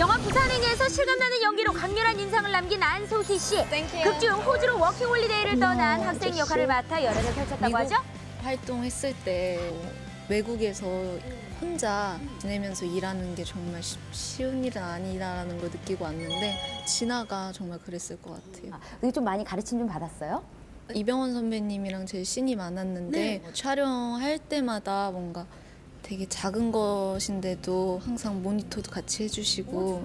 영화 부산행에서 실감나는 연기로 강렬한 인상을 남긴 안소희 씨. 극중 호주로 워킹홀리데이를 떠난 학생 역할을 맡아 열연을 펼쳤다고 하죠. 활동했을 때 외국에서 혼자 지내면서 일하는 게 정말 쉬- 쉬운 일은 아니다라는 걸 느끼고 왔는데 진아가 정말 그랬을 것 같아요. 여기 좀 많이 가르침 좀 받았어요? 이병헌 선배님이랑 제일 신이 많았는데 촬영할 때마다 뭔가 되게 작은 것인데도 항상 모니터도 같이 해주시고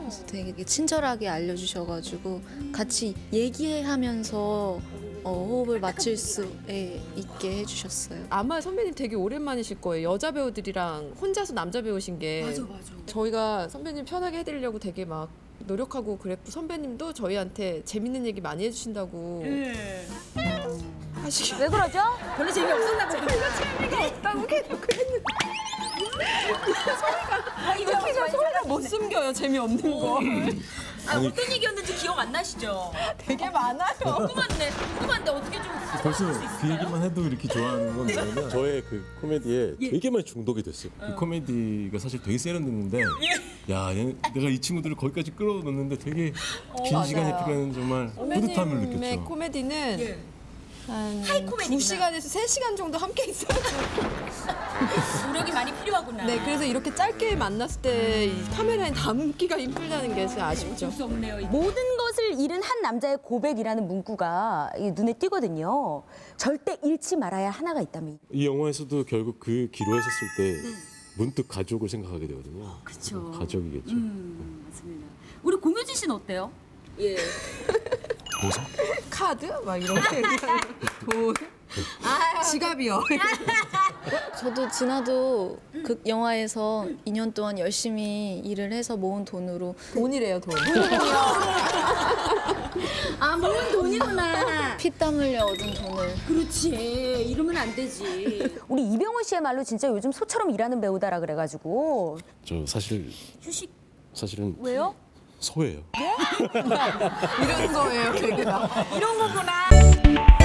그래서 되게 친절하게 알려주셔가지고 같이 얘기하면서 어, 호흡을 맞출 수 예, 있게 해주셨어요. 아마 선배님 되게 오랜만이실 거예요. 여자 배우들이랑 혼자서 남자 배우신 게. 맞아, 맞아. 저희가 선배님 편하게 해드리려고 되게 막 노력하고 그랬고 선배님도 저희한테 재밌는 얘기 많이 해주신다고 하시길. 왜 그러죠? 별로 재미없었나 보다. 없다고 계속 그랬는데. 이렇게 소리를 못 숨겨요. 재미없는 거. 아, 어떤 얘기였는지 기억 안 나시죠? 되게 많아요. 궁금한데, 궁금한데 어떻게 좀 벌써 그 얘기만 해도 이렇게 좋아하는 건 뭐냐면 저의 그 코미디에 되게 많이 중독이 됐어요. 그 코미디가 사실 되게 세련됐는데 야 얘- 내가 이 친구들을 거기까지 끌어넣는데 되게 긴 시간이 필요한 정말 뿌듯함을 느꼈죠. 코미디는 한 하이코미디구나. 2시간에서 3시간 정도 함께 있어요. 노력이 필요하구나. 네, 그래서 이렇게 짧게 만났을 때이 카메라에 담기가 힘들다는 게 진짜 아쉽죠. 수 없네요. 모든 것을 잃은 한 남자의 고백이라는 문구가 이 눈에 띄거든요. 절대 잃지 말아야 할 하나가 있다면. 이 영화에서도 결국 그 기로했었을 때 문득 가족을 생각하게 되거든요. 그쵸. 가족이겠죠. 음, 맞습니다. 우리 공효진 씨는 어때요? 예. 카드? 막 이렇게 얘기하는 돈. 지갑이요. 저도 진아도 그 영화에서 2년 동안 열심히 일을 해서 모은 돈으로 돈이래요, 돈. 아, 모은 돈이구나. 피땀 흘려 얻은 돈을 그렇지. 이러면 안 되지. 우리 이병헌 씨야말로 진짜 요즘 소처럼 일하는 배우다라 그래가지고 저 사실 휴식. 사실은 왜요? 소예요. 이런 거예요, 나. 이런 거구나.